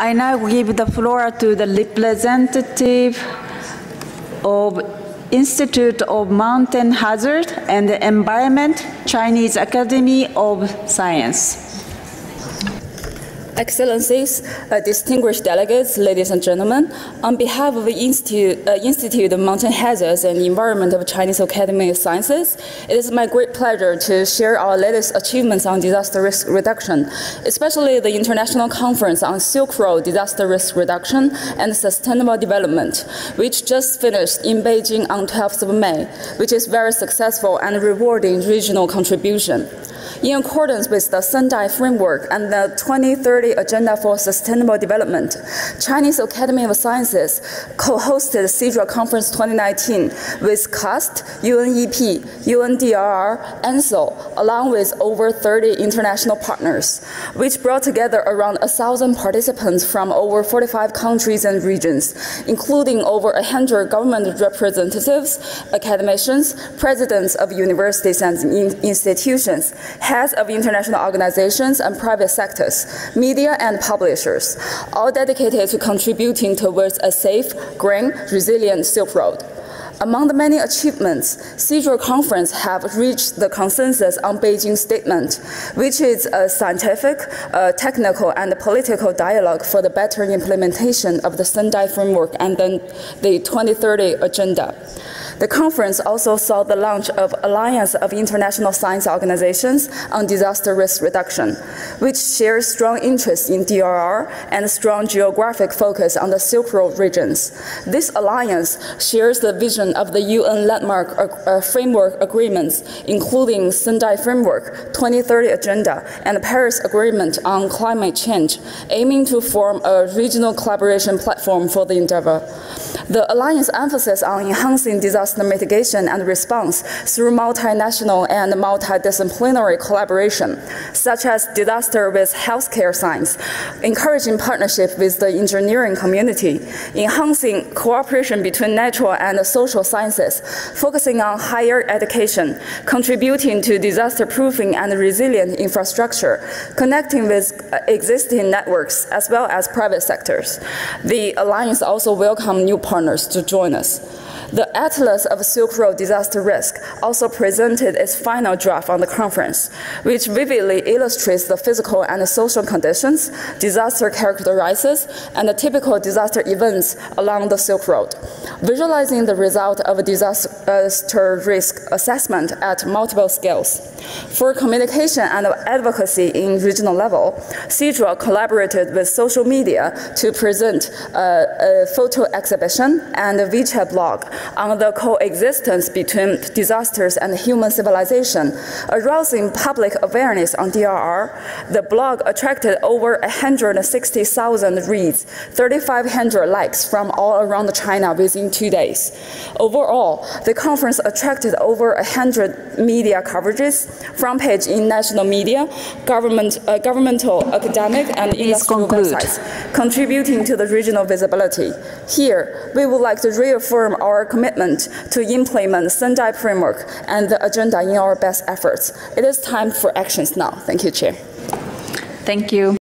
I now give the floor to the representative of Institute of Mountain Hazard and Environment, Chinese Academy of Science. Excellencies, uh, distinguished delegates, ladies and gentlemen, on behalf of the Institute, uh, Institute of Mountain Hazards and Environment of Chinese Academy of Sciences, it is my great pleasure to share our latest achievements on disaster risk reduction, especially the International Conference on Silk Road Disaster Risk Reduction and Sustainable Development, which just finished in Beijing on 12th of May, which is very successful and rewarding regional contribution. In accordance with the Sendai Framework and the 2030 Agenda for Sustainable Development, Chinese Academy of Sciences co-hosted CIDRA Conference 2019 with CAST, UNEP, UNDRR, ANSO, along with over 30 international partners, which brought together around 1,000 participants from over 45 countries and regions, including over 100 government representatives, academicians, presidents of universities and institutions, heads of international organizations and private sectors, media and publishers, all dedicated to contributing towards a safe, green, resilient Silk Road. Among the many achievements, CIDRA conference have reached the consensus on Beijing Statement, which is a scientific, uh, technical, and political dialogue for the better implementation of the Sendai Framework and then the 2030 Agenda. The conference also saw the launch of Alliance of International Science Organizations on Disaster Risk Reduction, which shares strong interest in DRR and strong geographic focus on the Silk Road regions. This alliance shares the vision of the UN landmark uh, framework agreements, including Sendai Framework, 2030 Agenda, and the Paris Agreement on climate change, aiming to form a regional collaboration platform for the endeavor. The alliance emphasis on enhancing disaster mitigation and response through multinational and multidisciplinary collaboration, such as disaster with healthcare science, encouraging partnership with the engineering community, enhancing cooperation between natural and social sciences, focusing on higher education, contributing to disaster proofing and resilient infrastructure, connecting with existing networks as well as private sectors. The alliance also welcomed new partners to join us. The Atlas of Silk Road Disaster Risk also presented its final draft on the conference, which vividly illustrates the physical and social conditions, disaster characterizes, and the typical disaster events along the Silk Road, visualizing the result of a disaster risk assessment at multiple scales. For communication and advocacy in regional level, CIDRA collaborated with social media to present a, a photo exhibition and a WeChat blog on the coexistence between disasters and human civilization, arousing public awareness on DRR. The blog attracted over 160,000 reads, 3,500 likes from all around China within two days. Overall, the conference attracted over 100 media coverages, front page in national media, government, uh, governmental, academic, and industrial websites, contributing to the regional visibility. Here, we would like to reaffirm our commitment to implement the Sendai framework and the agenda in our best efforts. It is time for actions now. Thank you, Chair. Thank you.